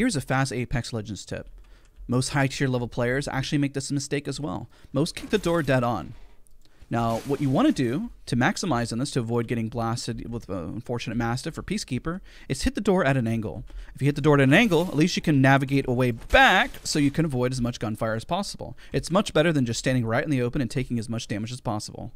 Here's a fast Apex Legends tip. Most high tier level players actually make this mistake as well. Most kick the door dead on. Now, what you want to do to maximize on this to avoid getting blasted with an unfortunate Mastiff or Peacekeeper is hit the door at an angle. If you hit the door at an angle, at least you can navigate away back so you can avoid as much gunfire as possible. It's much better than just standing right in the open and taking as much damage as possible.